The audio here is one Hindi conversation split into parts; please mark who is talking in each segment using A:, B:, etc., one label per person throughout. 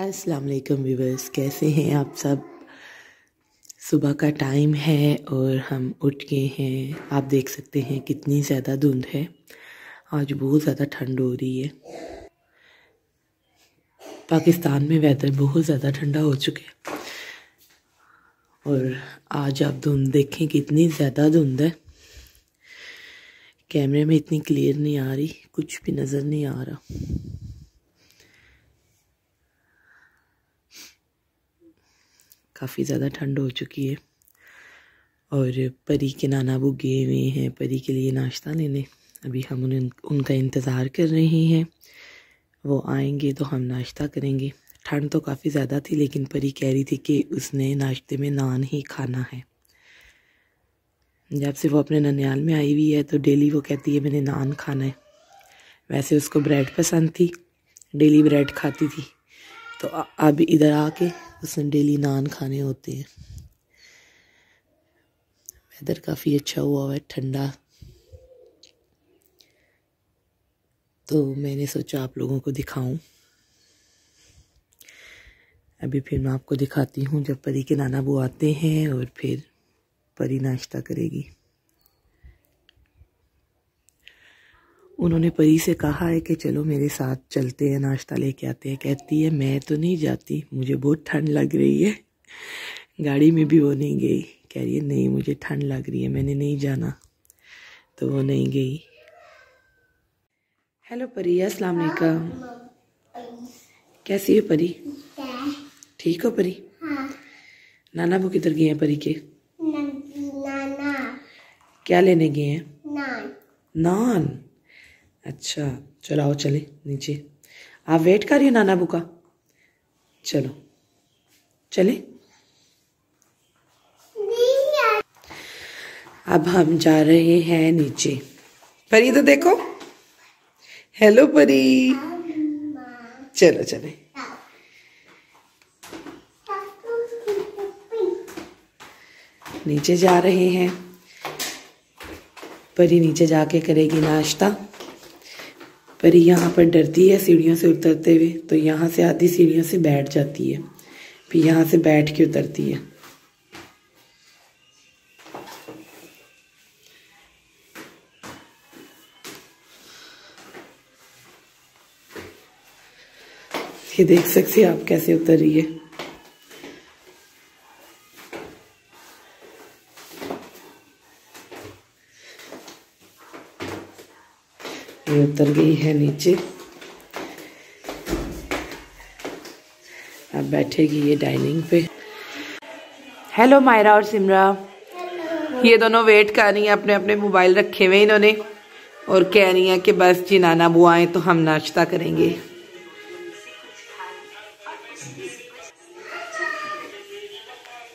A: अस्सलाम वालेकुम व्यूवर्स, कैसे हैं आप सब? सुबह का टाइम है और हम उठ गए हैं। आप देख सकते हैं कितनी ज़्यादा धुंध है। आज बहुत ज़्यादा ठंड हो रही है। पाकिस्तान में वेदर बहुत ज़्यादा ठंडा हो चुका है। और आज आप धुंध देखें कितनी ज़्यादा धुंध है। कैमरे में इतनी क्लियर नहीं आ रही, कुछ भी नज़र नहीं आ रहा। काफ़ी ज़्यादा ठंड हो चुकी है। और परी के नाना वो गए हुए हैं, परी के लिए नाश्ता लेने। अभी हम उन्हें, उनका इंतज़ार कर रहे हैं। वो आएँगे तो हम नाश्ता करेंगे। ठंड तो काफ़ी ज़्यादा थी, लेकिन परी कह रही थी कि उसने नाश्ते में नान ही खाना है। जब से वो अपने ननियाल में आई हुई है तो डेली वो कहती है, मैंने नान खाना है। वैसे उसको ब्रेड पसंद थी। डेली ब्रेड खाती थी। तो अब इधर आके उसने डेली नान खाने होते हैं। वेदर काफ़ी अच्छा हुआ हुआ है, ठंडा। तो मैंने सोचा आप लोगों को दिखाऊँ। अभी फिर मैं आपको दिखाती हूँ जब परी के नाना बू आते हैं और फिर परी नाश्ता करेगी। उन्होंने परी से कहा है कि चलो मेरे साथ चलते हैं नाश्ता लेके आते हैं। कहती है मैं तो नहीं जाती मुझे बहुत ठंड लग रही है। गाड़ी में भी वो नहीं गई। कह रही है नहीं मुझे ठंड लग रही है मैंने नहीं जाना। तो वो नहीं गई। हेलो परी अस्सलाम वालेकुम। कैसी हो परी? ठीक हो परी? हाँ। नाना वो किधर गए हैं परी के? नाना। क्या लेने गए हैं? नान। नान? अच्छा चलो आओ चले नीचे। आप वेट करिए नाना बुका चलो, चले। अब हम जा रहे हैं नीचे। परी तो देखो। हेलो परी। चलो, चले। नीचे जा रहे हैं। परी नीचे जाके करेगी नाश्ता। पर यहाँ पर डरती है सीढ़ियों से उतरते हुए तो यहाँ से आधी सीढ़ियों से बैठ जाती है, फिर यहाँ से बैठ के उतरती है। ये देख सकते आप कैसे उतर रही है। ये उतर गई है नीचे। अब बैठेगी ये डाइनिंग पे। हेलो मायरा और सिमरा। ये दोनों वेट कर रही हैं अपने अपने मोबाइल रखे हुए इन्होंने। और कह रही हैं कि बस जी नाना बुआएँ तो हम नाश्ता करेंगे।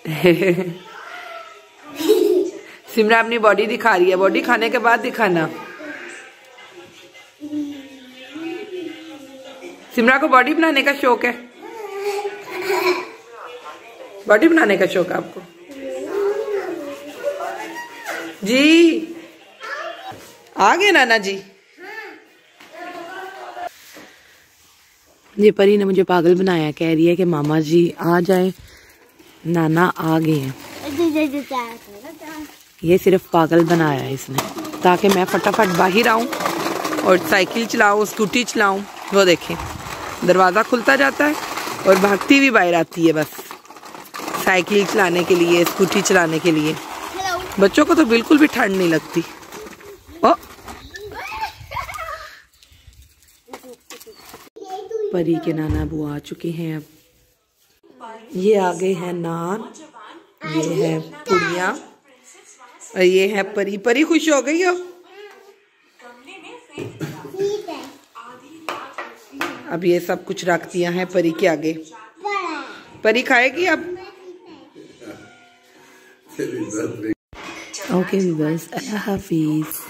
A: सिमरा अपनी बॉडी दिखा रही है। बॉडी खाने के बाद दिखाना। सिमरा को बॉडी बनाने का शौक है? बॉडी बनाने का शौक है आपको? जी। आ गए नाना जी। ये परी ने मुझे पागल बनाया, कह रही है कि मामा जी आ जाए। नाना आ गए हैं। ये सिर्फ़ पागल बनाया है इसने, ताकि मैं फटाफट बाहर आऊँ और साइकिल चलाऊं, स्कूटी चलाऊं, वो देखें। दरवाज़ा खुलता जाता है और भागती भी बाहर आती है बस। साइकिल चलाने के लिए, स्कूटी चलाने के लिए। बच्चों को तो बिल्कुल भी ठंड नहीं लगती। ओ। परी के नाना बू आ चुके हैं अब। ये आ गए हैं नान, ये है पुड़िया, और ये है परी। परी खुश हो गई हो? अब ये सब कुछ रख दिया है परी के आगे। परी खाएगी अब? ओके बस अल्लाह हाफिज़